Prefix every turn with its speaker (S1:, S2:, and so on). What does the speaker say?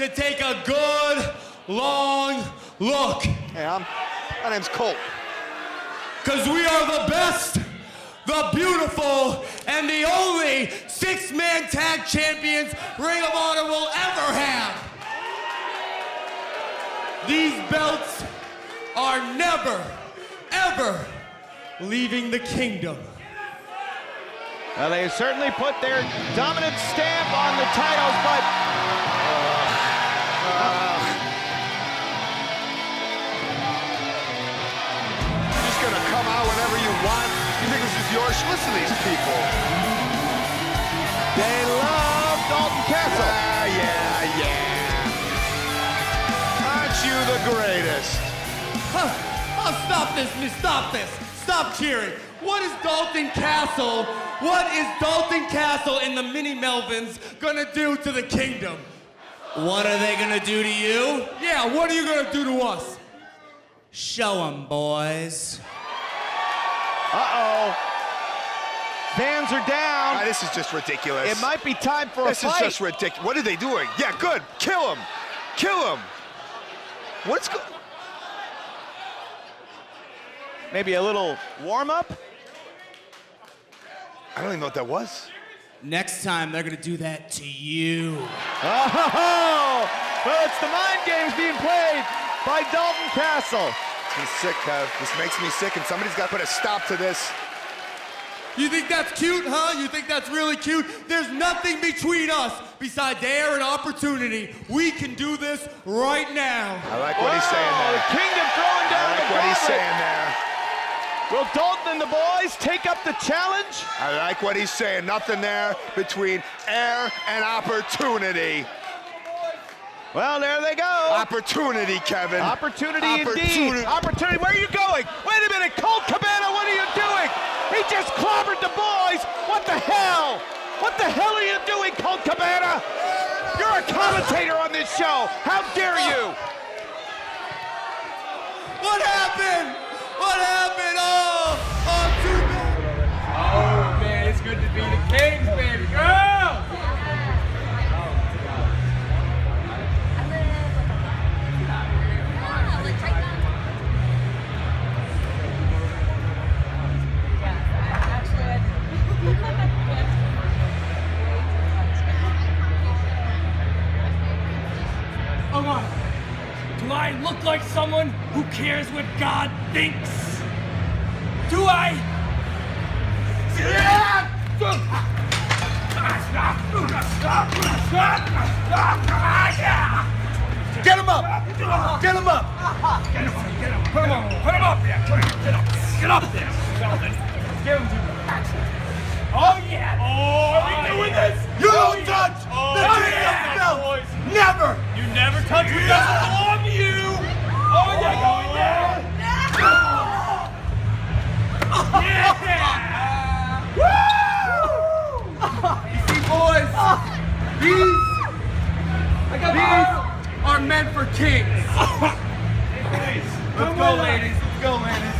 S1: to take a good, long look.
S2: Hey, I'm, my name's Colt.
S1: Because we are the best, the beautiful, and the only six man tag champions Ring of Honor will ever have. These belts are never, ever leaving the kingdom.
S3: Well, they certainly put their dominant stamp on the titles, but uh,
S2: You're just gonna come out whenever you want. You think this is yours? Listen to these people.
S3: they love Dalton Castle.
S2: Yeah, yeah, yeah. Aren't you the greatest?
S1: Huh. Oh, stop this, miss, stop this. Stop cheering. What is Dalton Castle, what is Dalton Castle and the Mini Melvins gonna do to the kingdom? What are they gonna do to you? Yeah, what are you gonna do to us? Show them, boys.
S3: Uh-oh. Fans are down.
S2: Ah, this is just ridiculous.
S3: It might be time for a- This
S2: is
S3: fight.
S2: just ridiculous. What are they doing? Yeah, good. Kill him. Kill him. What's go?
S3: Maybe a little warm-up?
S2: I don't even know what that was.
S1: Next time, they're gonna do that to you.
S3: Oh, well, it's the mind games being played by Dalton Castle.
S2: I'm sick, Kev. This makes me sick, and somebody's got to put a stop to this.
S1: You think that's cute, huh? You think that's really cute? There's nothing between us besides air and opportunity. We can do this right now.
S2: I like what he's saying
S3: Whoa,
S2: there.
S3: the kingdom throwing down I
S2: like
S3: the
S2: what he's saying there.
S3: Will Dalton and the boys take up the challenge?
S2: I like what he's saying. Nothing there between air and opportunity.
S3: Well, there they go.
S2: Opportunity, Kevin.
S3: Opportunity,
S2: Opportunity.
S3: indeed. Opportunity. Where are you going? Wait a minute, Colt Cabana, what are you doing? He just clobbered the boys. What the hell? What the hell are you doing, Colt Cabana? You're a commentator on this show. How dare you?
S4: Do I look like someone who cares what God thinks? Do I?
S1: Get him up! Get him up!
S4: Get him, up! get him, put him on, put him up put him, get up, get up there, him to
S1: men for kings. Let's go, ladies. Let's go, ladies.